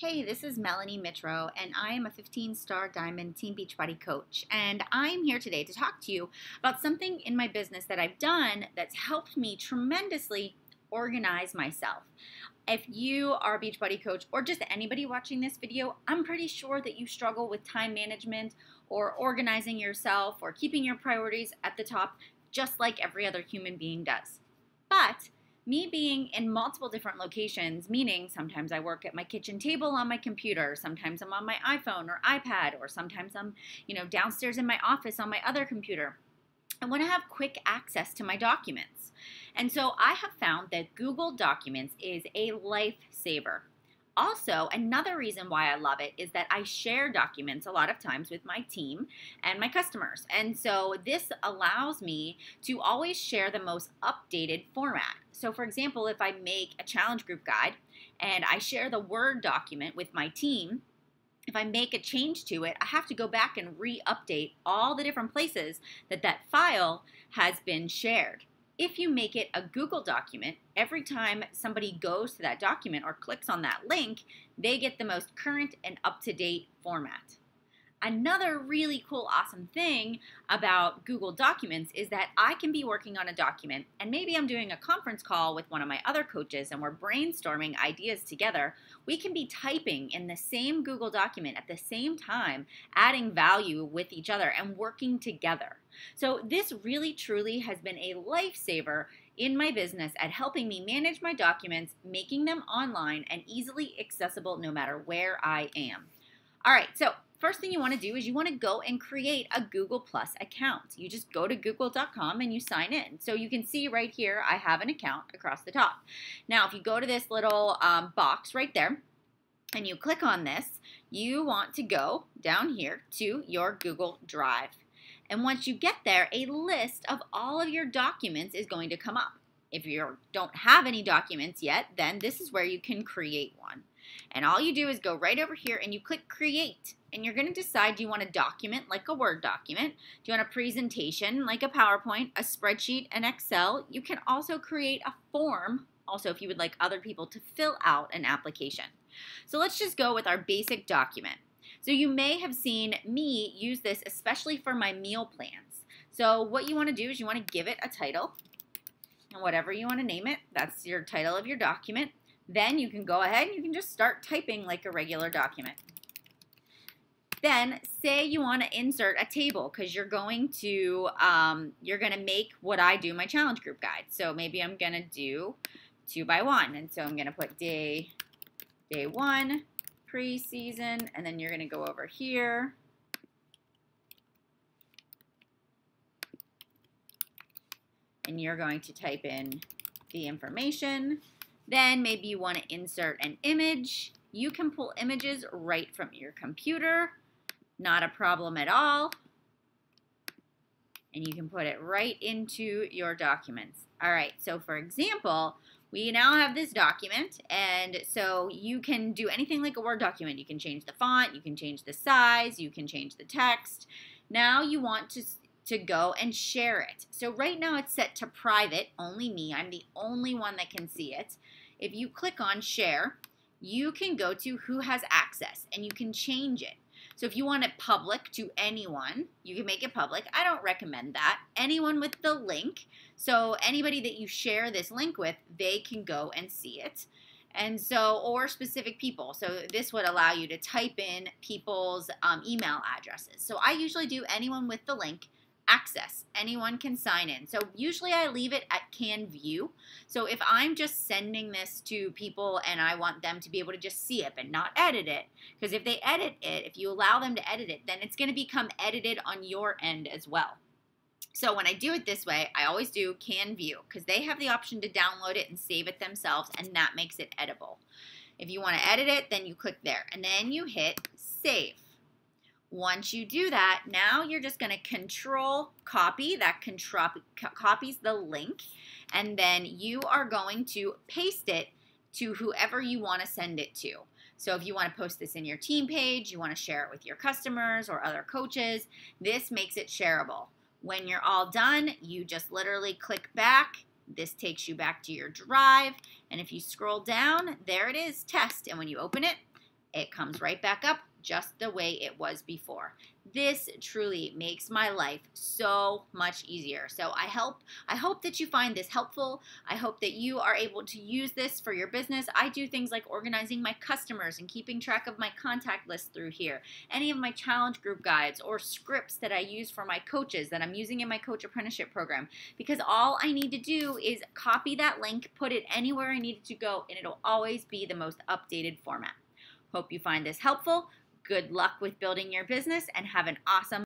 Hey, this is Melanie Mitro, and I am a 15 star diamond Team Beachbody coach. And I'm here today to talk to you about something in my business that I've done that's helped me tremendously organize myself. If you are a Beachbody coach or just anybody watching this video, I'm pretty sure that you struggle with time management or organizing yourself or keeping your priorities at the top, just like every other human being does. But me being in multiple different locations, meaning sometimes I work at my kitchen table on my computer, sometimes I'm on my iPhone or iPad, or sometimes I'm, you know, downstairs in my office on my other computer. I want to have quick access to my documents. And so I have found that Google Documents is a lifesaver. Also, another reason why I love it is that I share documents a lot of times with my team and my customers. And so this allows me to always share the most updated format. So, for example, if I make a challenge group guide and I share the Word document with my team, if I make a change to it, I have to go back and re update all the different places that that file has been shared. If you make it a Google document, every time somebody goes to that document or clicks on that link, they get the most current and up to date format. Another really cool, awesome thing about Google Documents is that I can be working on a document and maybe I'm doing a conference call with one of my other coaches and we're brainstorming ideas together. We can be typing in the same Google document at the same time, adding value with each other and working together. So, this really truly has been a lifesaver in my business at helping me manage my documents, making them online and easily accessible no matter where I am. All right, so first thing you want to do is you want to go and create a Google Plus account. You just go to google.com and you sign in. So you can see right here, I have an account across the top. Now, if you go to this little um, box right there, and you click on this, you want to go down here to your Google Drive. And once you get there, a list of all of your documents is going to come up. If you don't have any documents yet, then this is where you can create one. And all you do is go right over here and you click create. And you're going to decide do you want a document like a Word document? Do you want a presentation like a PowerPoint, a spreadsheet, an Excel? You can also create a form, also if you would like other people to fill out an application. So let's just go with our basic document. So you may have seen me use this especially for my meal plans. So what you want to do is you want to give it a title and whatever you want to name it, that's your title of your document. Then you can go ahead and you can just start typing like a regular document. Then say you want to insert a table because you're going to um, you're going to make what I do my challenge group guide. So maybe I'm going to do two by one, and so I'm going to put day day one preseason, and then you're going to go over here. And you're going to type in the information. Then maybe you want to insert an image. You can pull images right from your computer. Not a problem at all. And you can put it right into your documents. All right, so for example, we now have this document, and so you can do anything like a Word document. You can change the font, you can change the size, you can change the text. Now you want to, to go and share it. So right now it's set to private, only me. I'm the only one that can see it. If you click on share, you can go to who has access, and you can change it. So if you want it public to anyone, you can make it public. I don't recommend that. Anyone with the link. So anybody that you share this link with, they can go and see it. And so, or specific people. So this would allow you to type in people's um, email addresses. So I usually do anyone with the link access. Anyone can sign in. So usually I leave it at can view. So if I'm just sending this to people and I want them to be able to just see it but not edit it, because if they edit it, if you allow them to edit it, then it's going to become edited on your end as well. So when I do it this way, I always do can view because they have the option to download it and save it themselves and that makes it editable. If you want to edit it, then you click there and then you hit save. Once you do that, now you're just going to control copy. That contro copies the link. And then you are going to paste it to whoever you want to send it to. So if you want to post this in your team page, you want to share it with your customers or other coaches, this makes it shareable. When you're all done, you just literally click back. This takes you back to your drive. And if you scroll down, there it is, test. And when you open it, it comes right back up just the way it was before. This truly makes my life so much easier. So I help I hope that you find this helpful. I hope that you are able to use this for your business. I do things like organizing my customers and keeping track of my contact list through here. Any of my challenge group guides or scripts that I use for my coaches that I'm using in my coach apprenticeship program because all I need to do is copy that link, put it anywhere I need it to go and it'll always be the most updated format. Hope you find this helpful. Good luck with building your business and have an awesome